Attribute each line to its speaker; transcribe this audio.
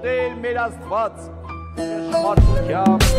Speaker 1: Տեր մեր Աստված, ճշմարտությամբ